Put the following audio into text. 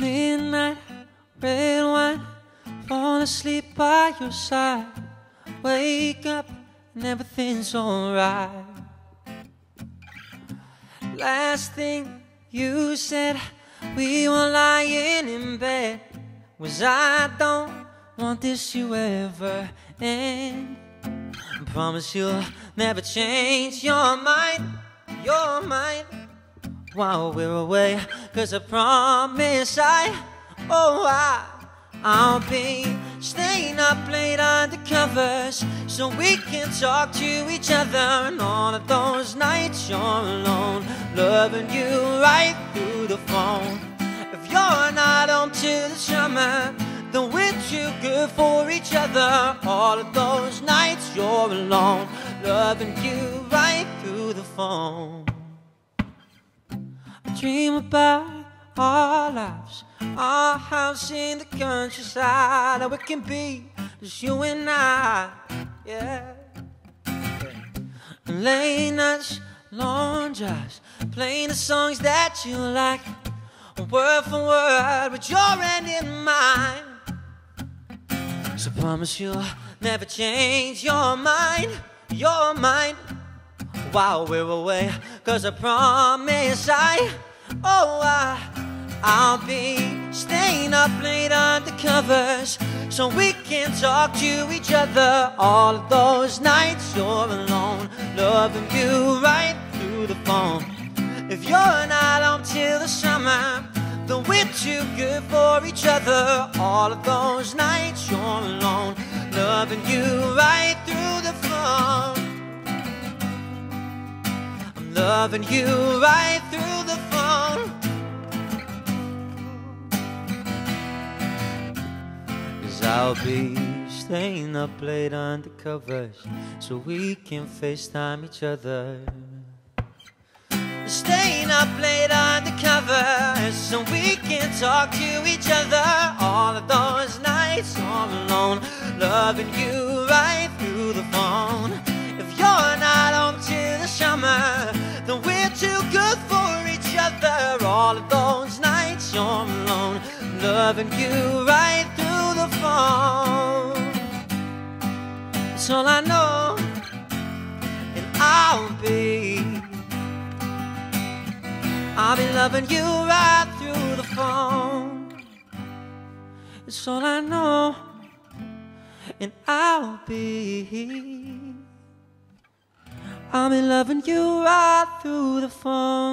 Midnight, red wine, fall asleep by your side. Wake up and everything's alright. Last thing you said, we were lying in bed, was I don't want this to ever end. I promise you'll never change your mind, your mind while we're away. Cause I promise I, oh, I, I'll be staying up late under covers so we can talk to each other. And all of those nights you're alone, loving you right through the phone. If you're not home to the summer, then we're too good for each other. All of those nights you're alone, loving you right through the phone. Dream about our lives, our house in the countryside, how it can be just you and I, yeah. Late nights, long drives, playing the songs that you like, word for word, with your hand in mine. So promise you'll never change your mind, your mind while we're away. Cause I promise I, oh, I, I'll be staying up late under covers so we can talk to each other all of those nights you're alone, loving you right through the phone. If you're not home till the summer, then we're too good for each other all of those nights you're alone, loving you right through the phone. I'm loving you right through I'll be staying up late under covers so we can FaceTime each other. Staying up late under covers so we can talk to each other all of those nights all alone, loving you right through the phone. If you're not home till the summer, then we're too good for each other all of those nights you're alone, loving you right. That's all I know, and I'll be. I'll be loving you right through the phone. It's all I know, and I'll be. I'll be loving you right through the phone.